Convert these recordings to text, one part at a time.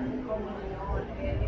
kommer att göra det.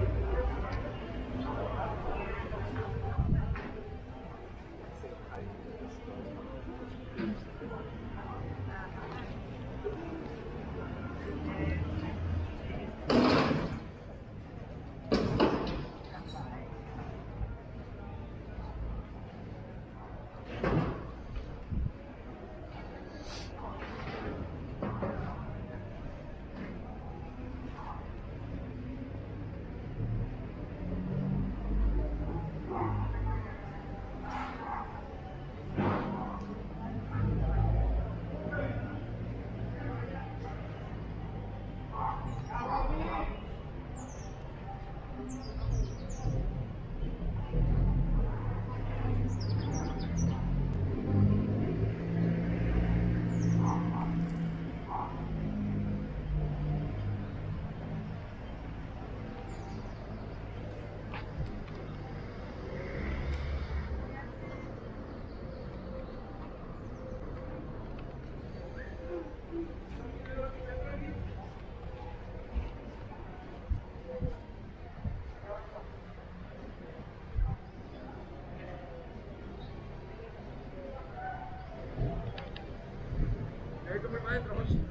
Saintra Rocha.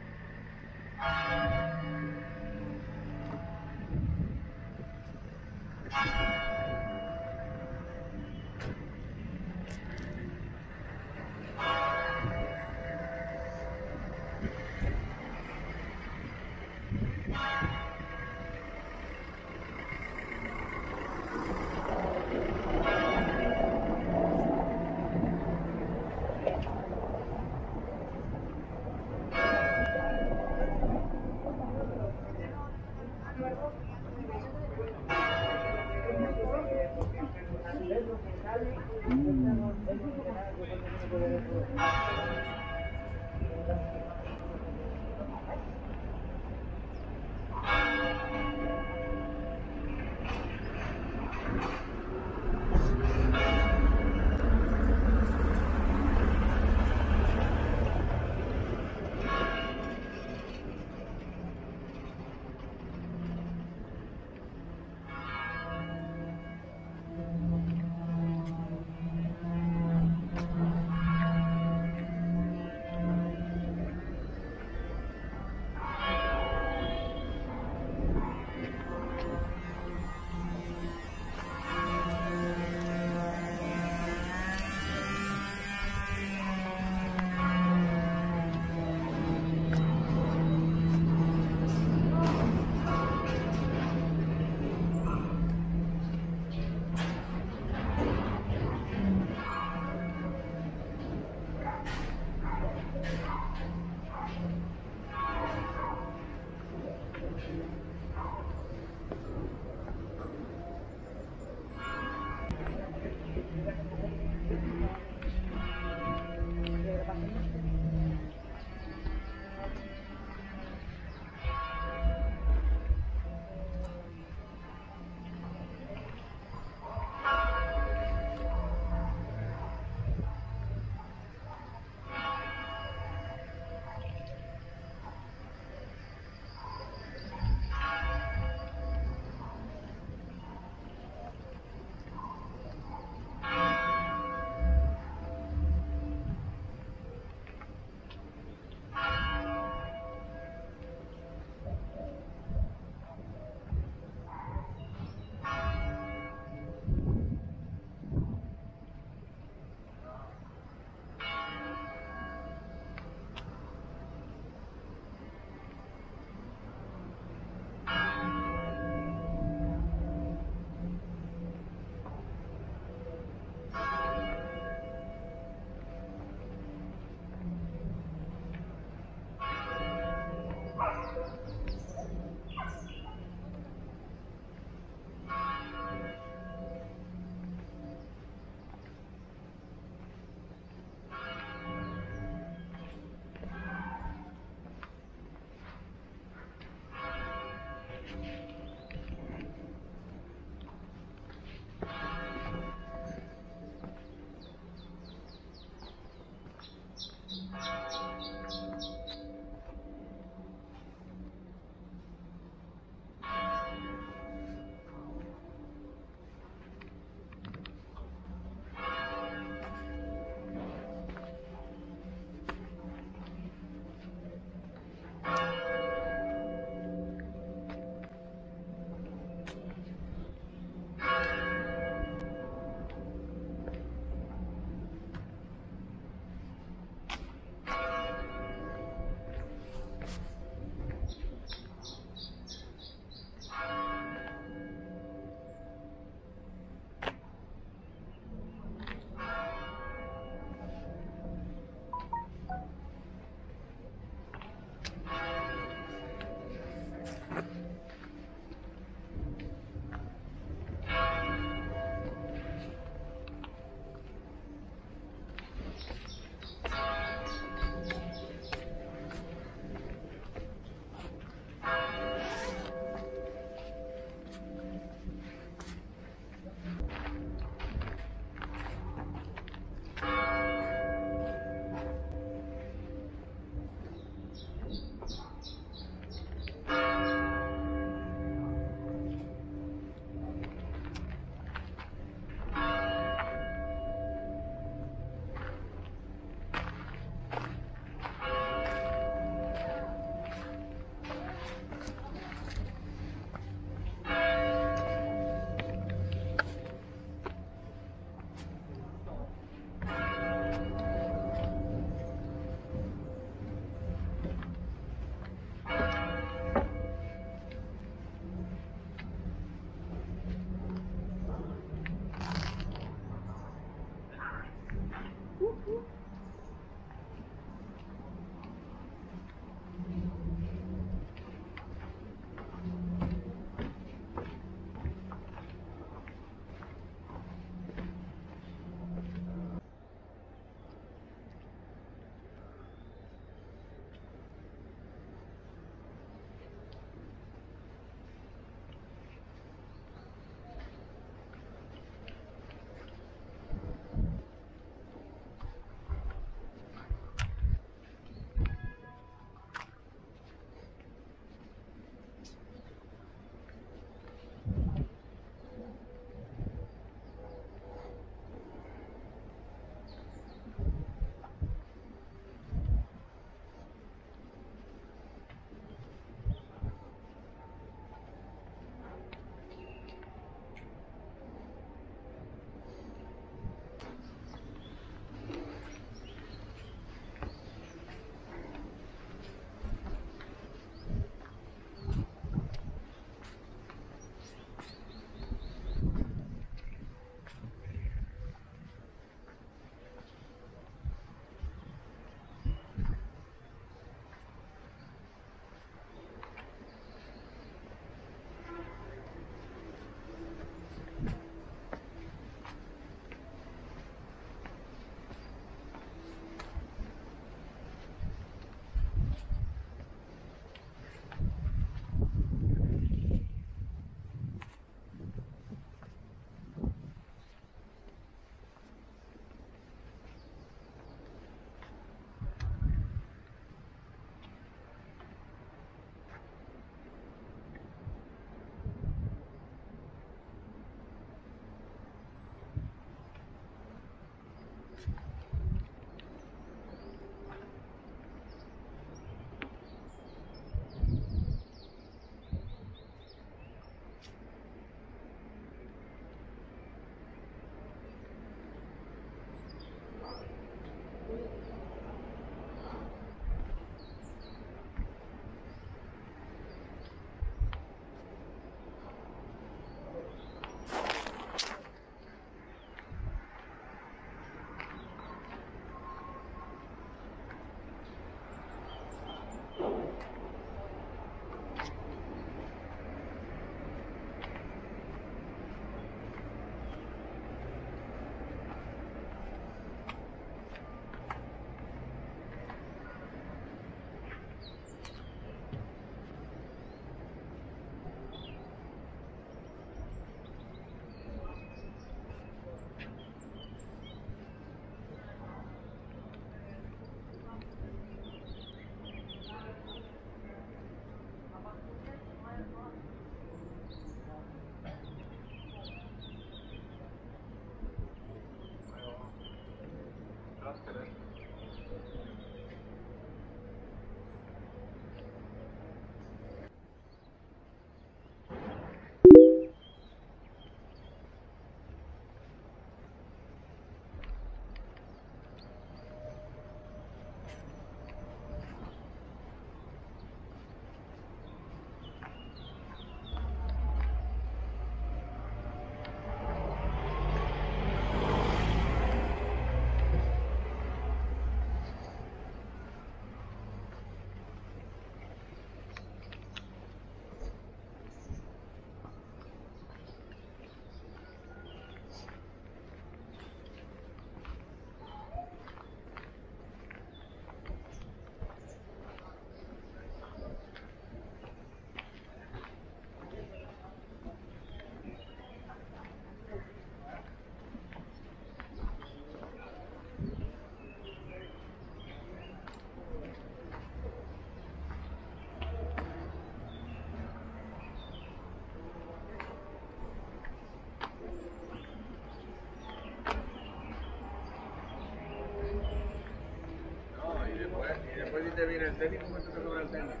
de viene el tenis? el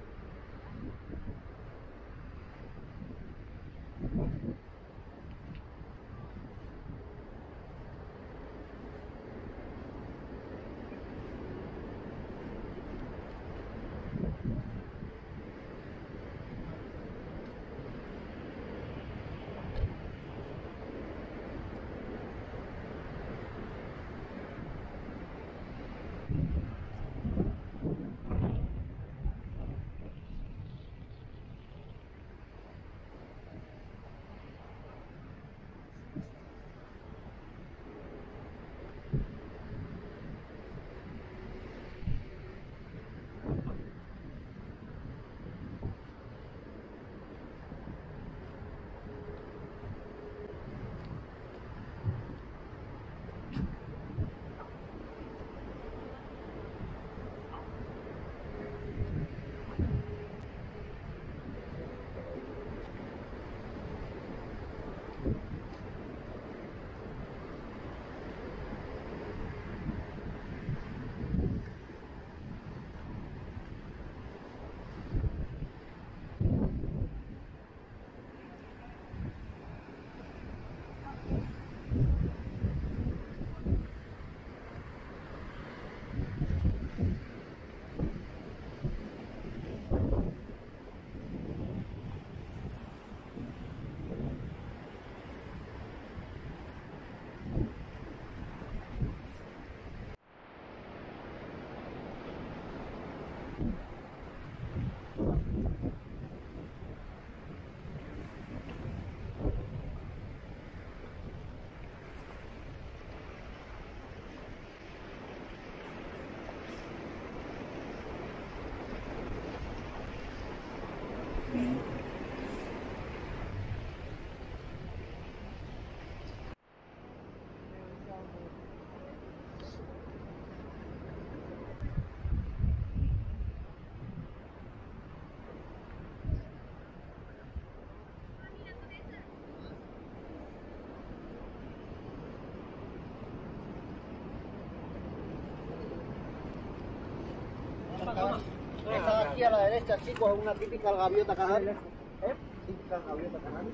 Esta aquí a la derecha, chicos, una típica gaviota canaria. ¿Eh? Típica gaviota canaria.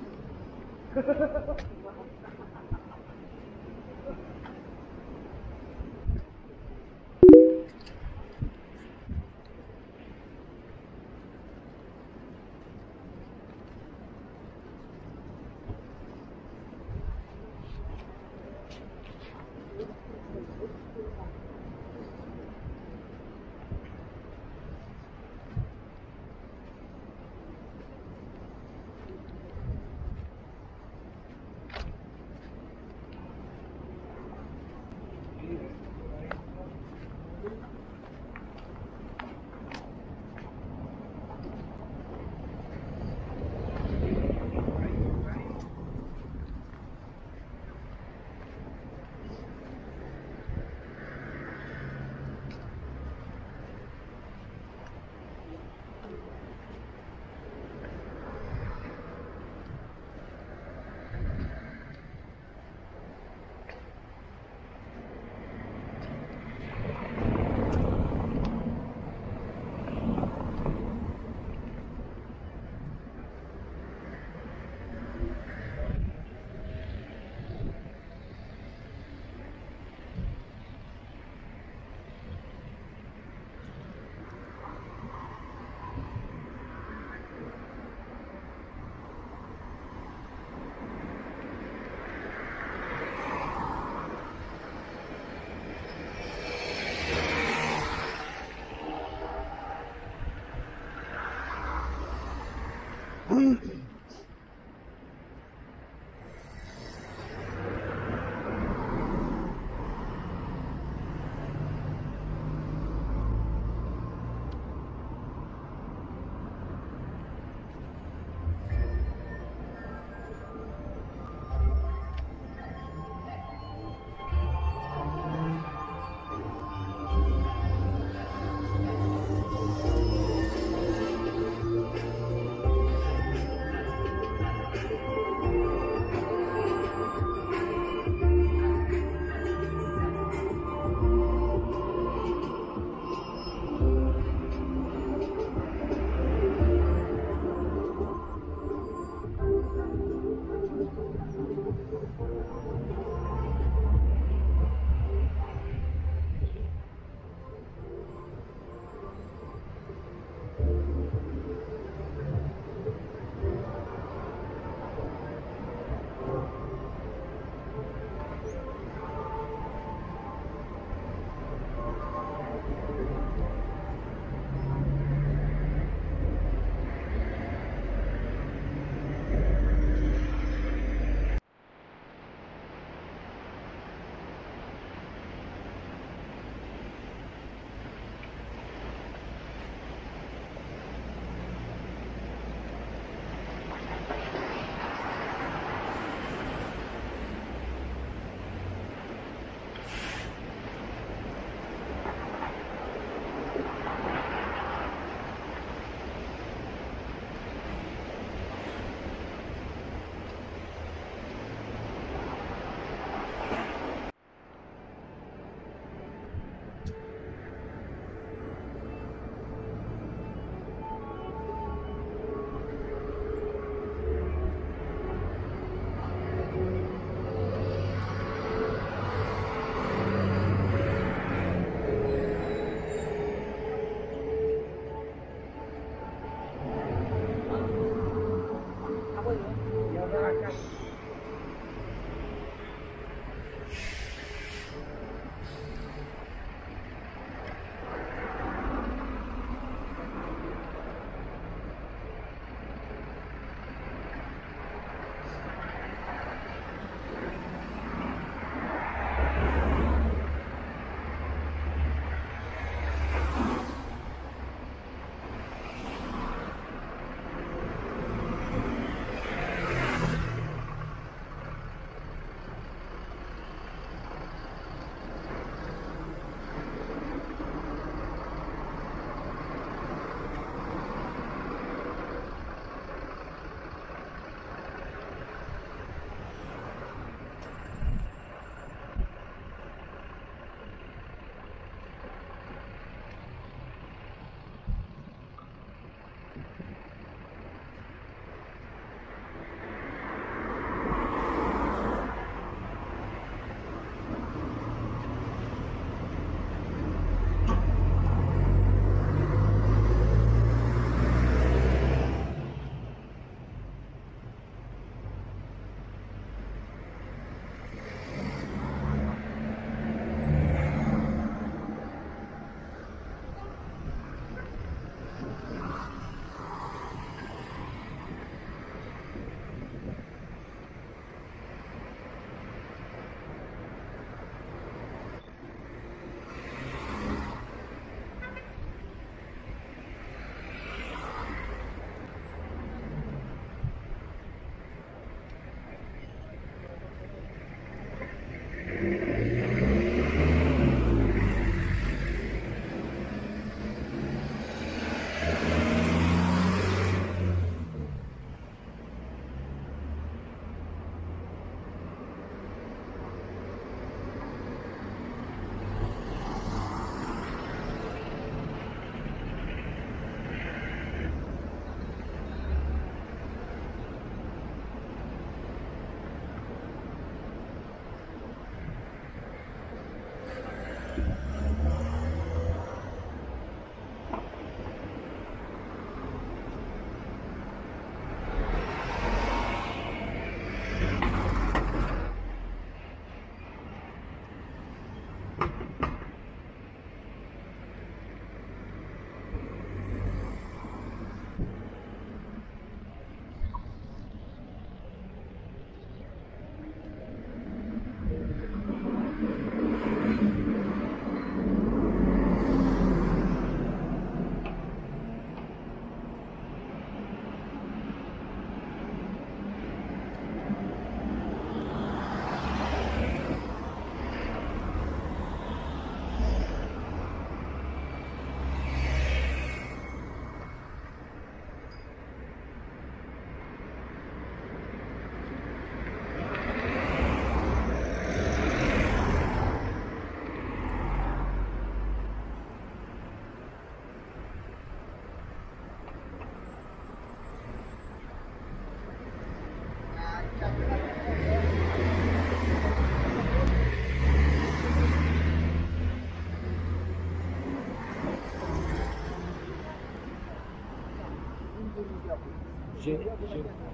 Sure, Jim.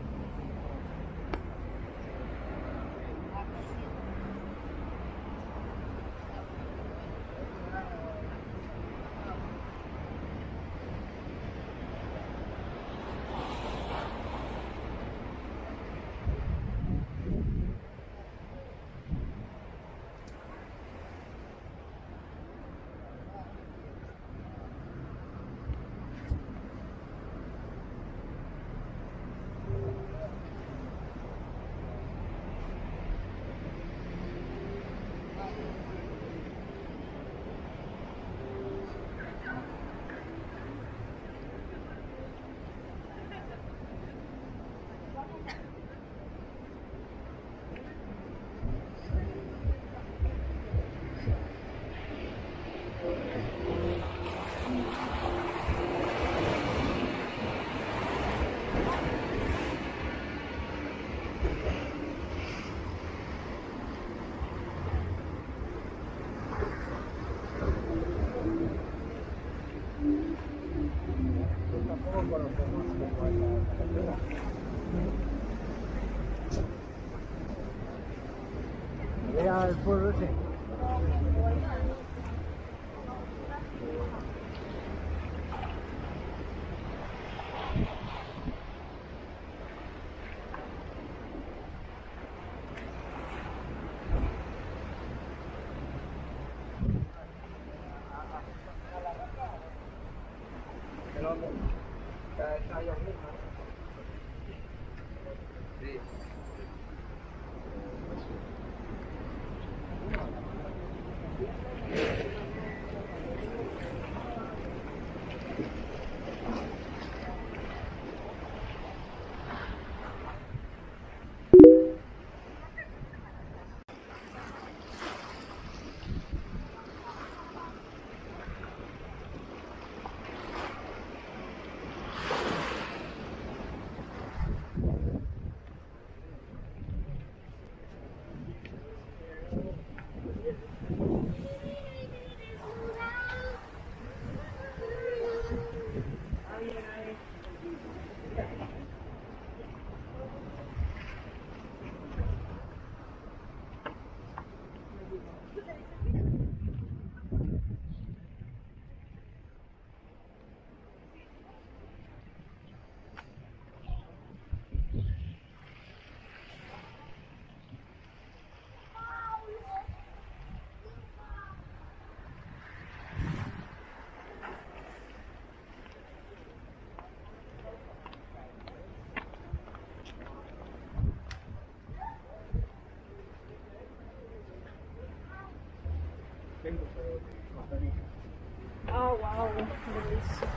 i for the Oh, uau, wow. que delícia.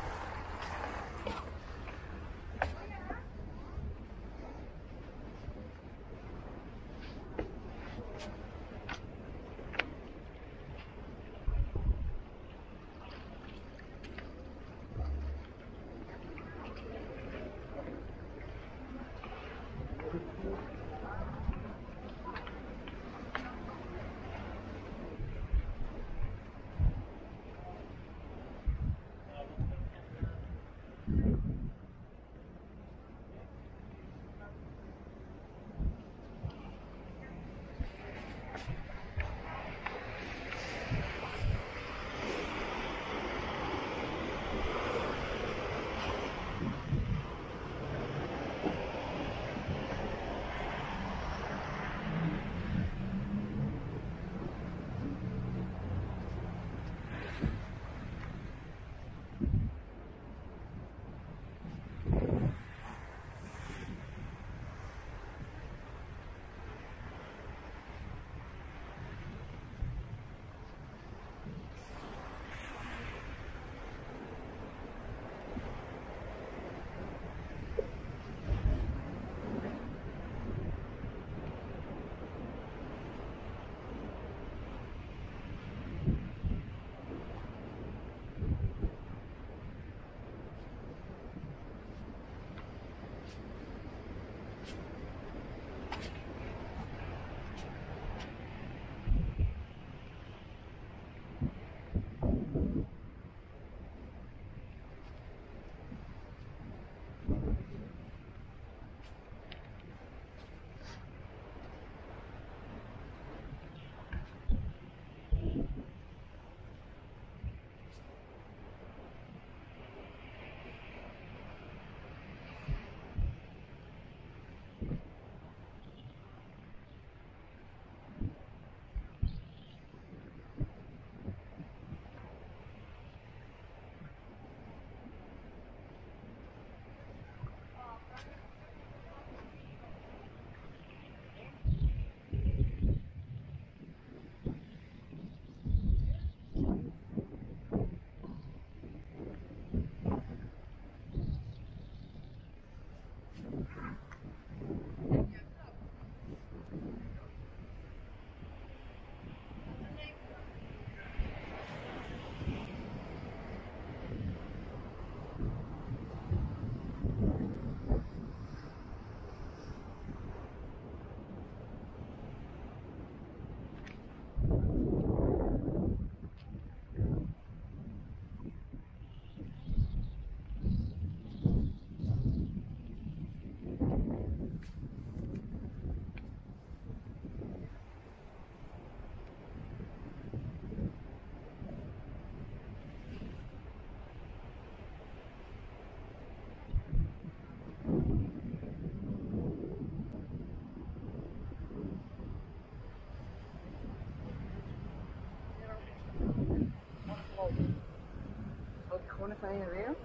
want to find a whale?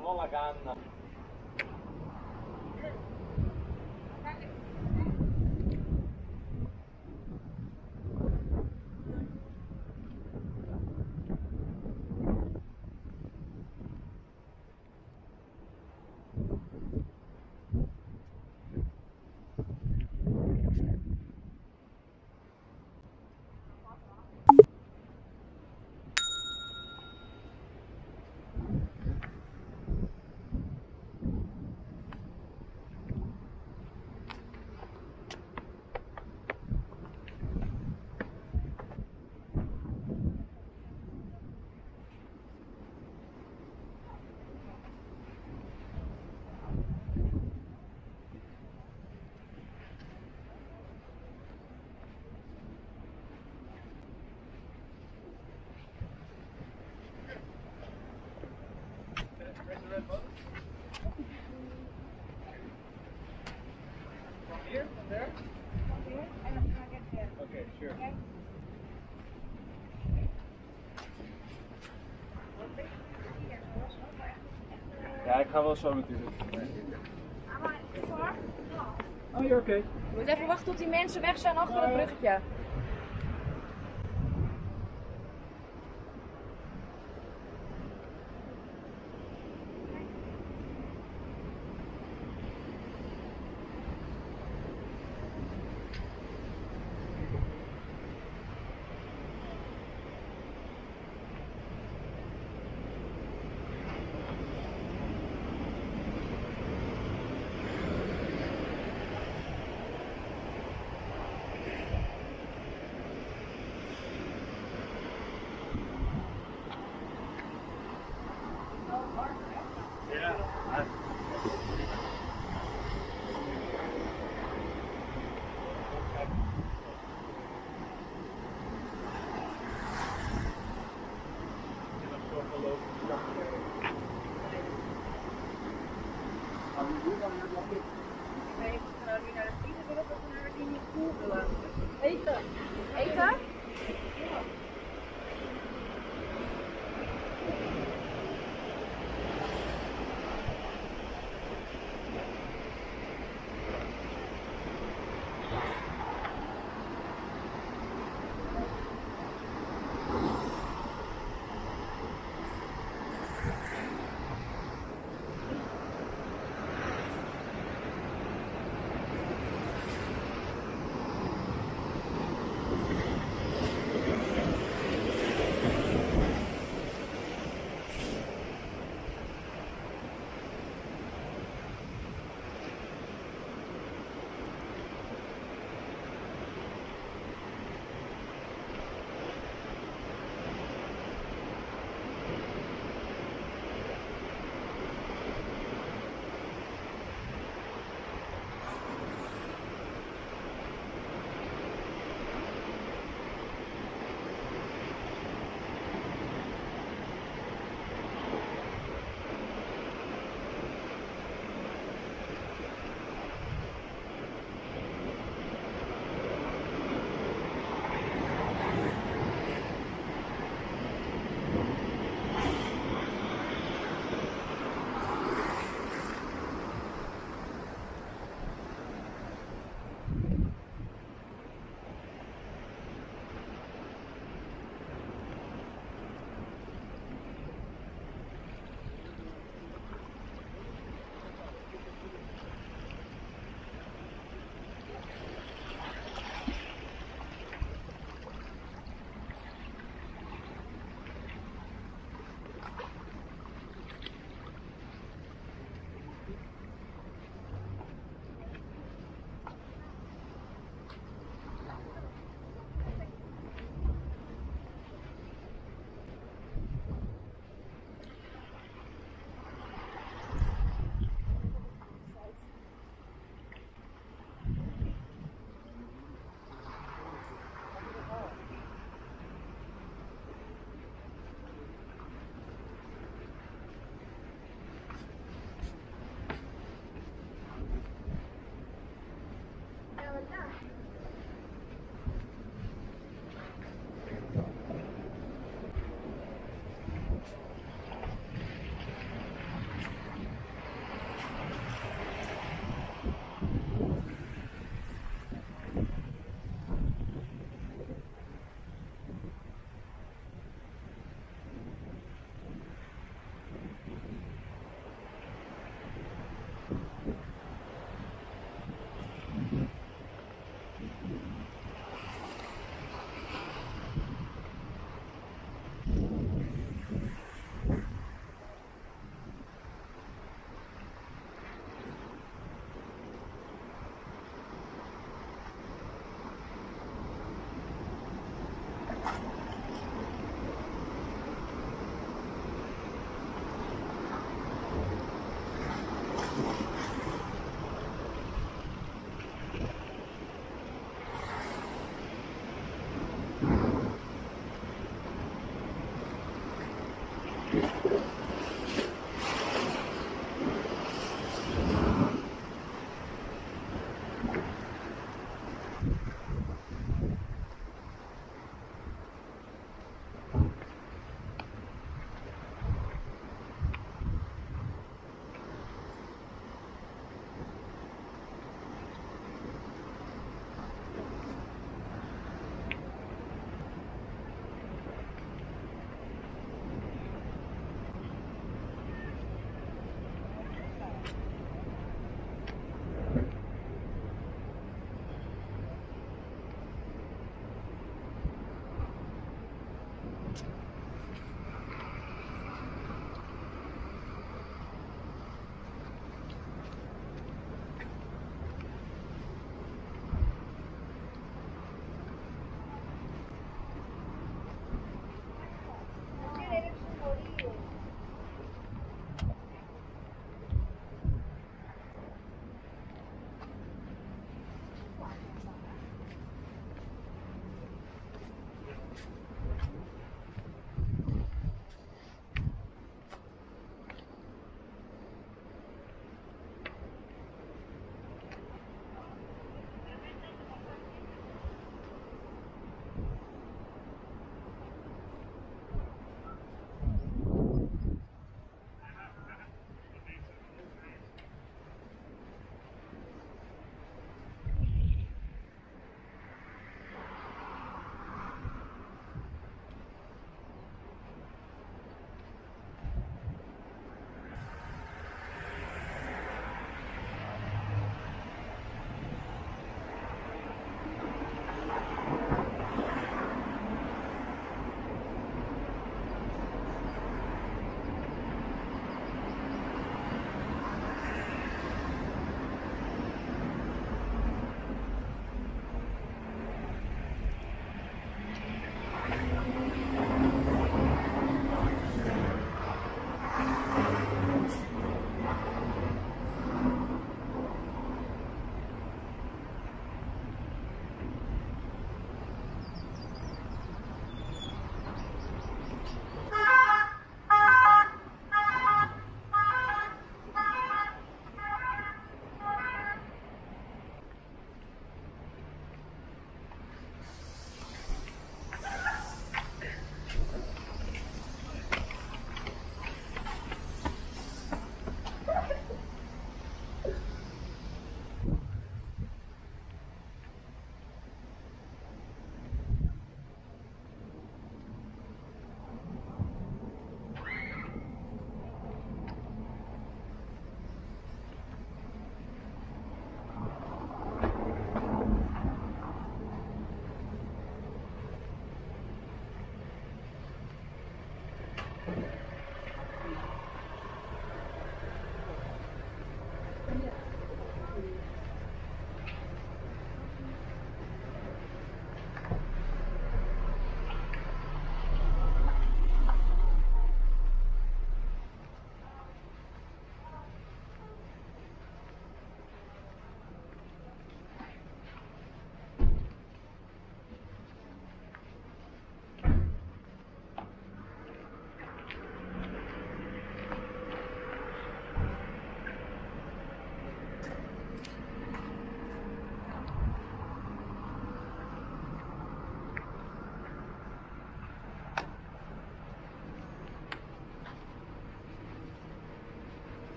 non la canna. En dan ga ik sure. Ja, ik ga wel zo natuurlijk. Oh, je oké. Je moet even wachten tot die mensen weg zijn achter het bruggetje.